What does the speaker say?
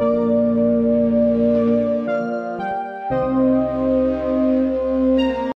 Música